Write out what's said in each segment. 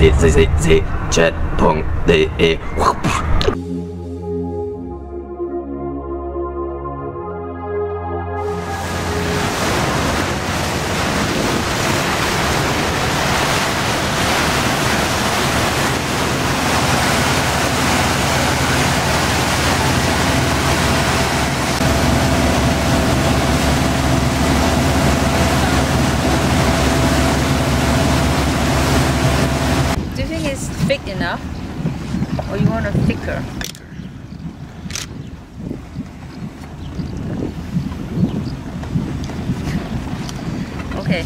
www.cccc-chat.de thick enough? Or you want it thicker? Okay.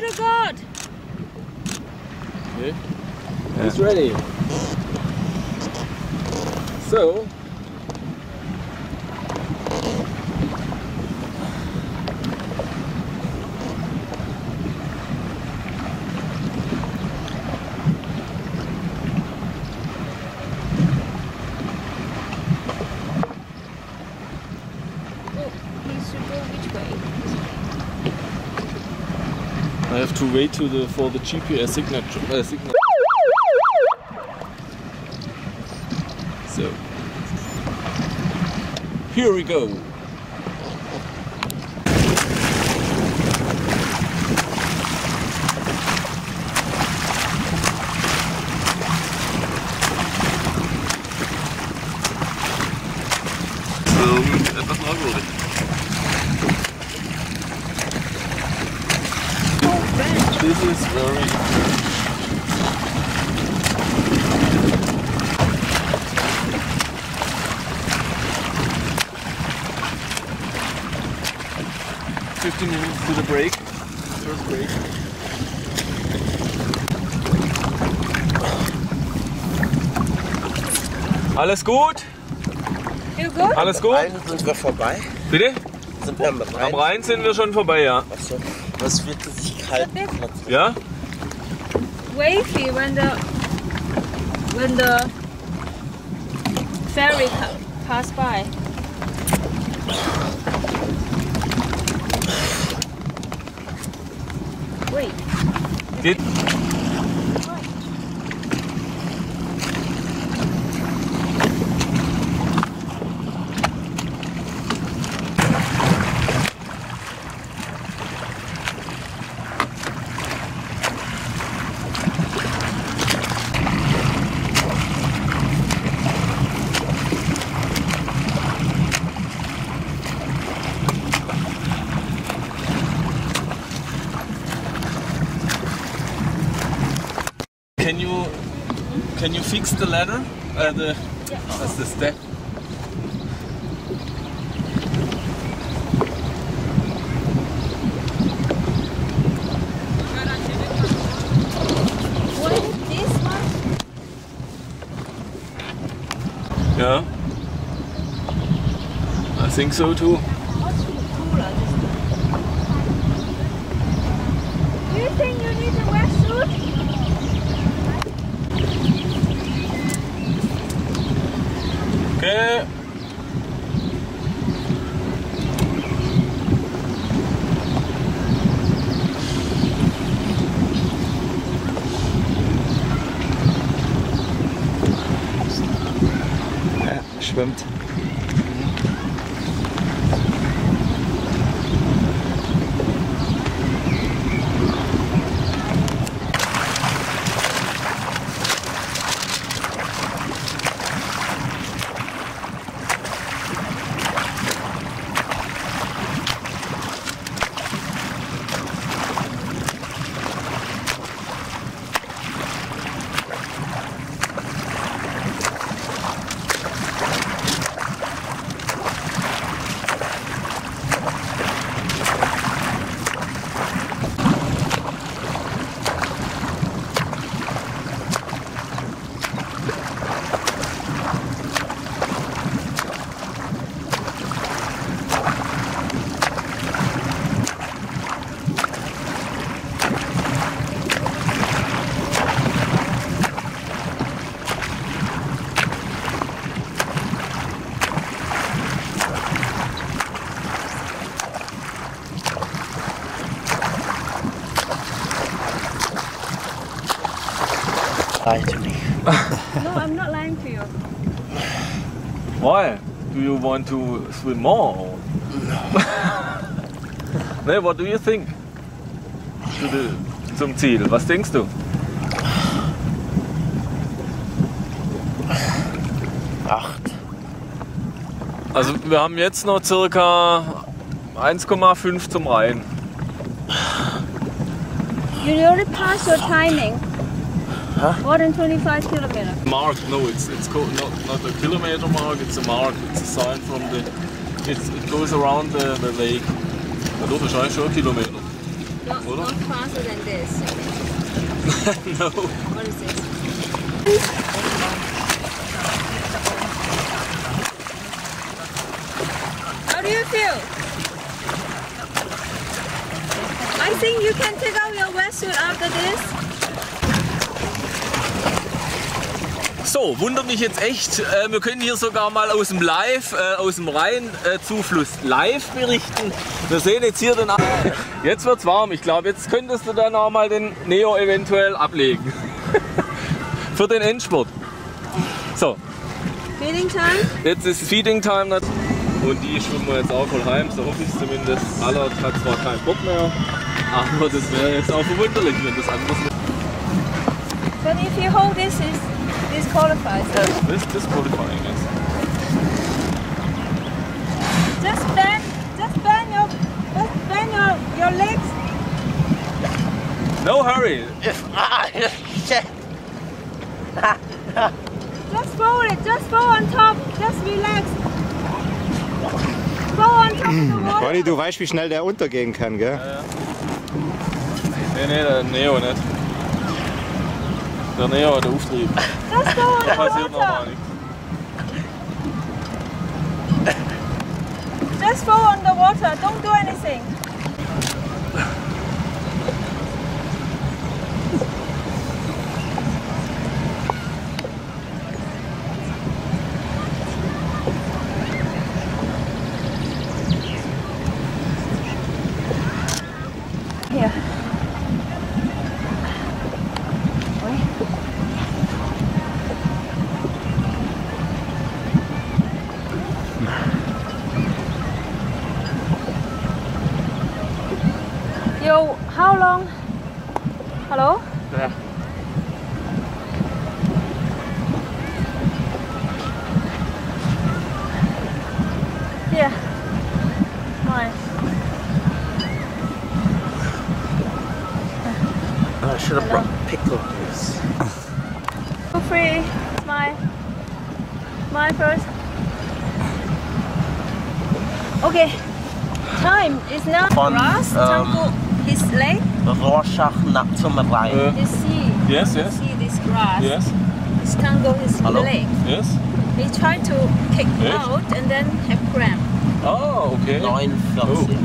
Praise to the God! Okay. It's ready. So, Oh, he should go which way? I have to wait to the for the GPS signature. Uh, signal. So here we go. etwas neugierig. This is very Fifteen minutes to the break. First break. Alles gut? You good? Alles gut? Rhein sind wir vorbei. Bitte? Sind wir am Rhein? Am Rhein sind wir schon vorbei, ja. Achso. Was wird sich kalt? Ja? Wavy when the when the ferry pass by. Wait. Geht. Can you can you fix the ladder? Uh, the that's the step. Yeah. I think so too. Okay. Schwimmt. Lie to me. No, I'm not lying to you. Why? Do you want to swim more? Or? ne, what do you think? Zum Ziel. Was denkst du? Acht. Also wir haben jetzt noch circa 1,5 zum Rhein. You already passed your timing. Huh? More than 25 kilometers. Mark, no, it's it's called not not a kilometer mark. It's a mark. It's a sign from the. It's, it goes around the, the lake. Wahrscheinlich schon ein Kilometer. Not, not faster than this. no. What is this? How do you feel? I think you can take out your wetsuit after this. So, wundert mich jetzt echt. Äh, wir können hier sogar mal aus dem Live, äh, aus dem Rhein-Zufluss live berichten. Wir sehen jetzt hier den. Jetzt wird's warm. Ich glaube, jetzt könntest du dann auch mal den Neo eventuell ablegen. Für den Endspurt. So, Feeding time? jetzt ist Feeding Time. Und die schwimmen wir jetzt auch voll heim, so hoffe ich zumindest. Allert hat zwar keinen Bock mehr, aber das wäre jetzt auch verwunderlich, wenn das anders wäre. But if you hold this, is disqualified. This disqualifying is. Just bend, just bend your, just bend your, your legs. No hurry. Just fold it, just fall on top, just relax. Go on top of the water. Conny, du weißt, wie schnell der untergehen kann, gell? Nee, nee, der Neo nicht. Der Neo hat Auftrieb. Just go on Da the passiert normal nichts. Just fall on the water, don't do anything. I should have brought pickles. Feel free. It's my Mine first. Okay. Time is now Fun, grass. um, Tango his leg. Rorschach nach zum Rhein. Äh, You see. Yes, yes. you. See this grass. yes, It's tango his Hello? leg. yes. He tried to kick Yes. out and then have cramp. Oh, okay. 49.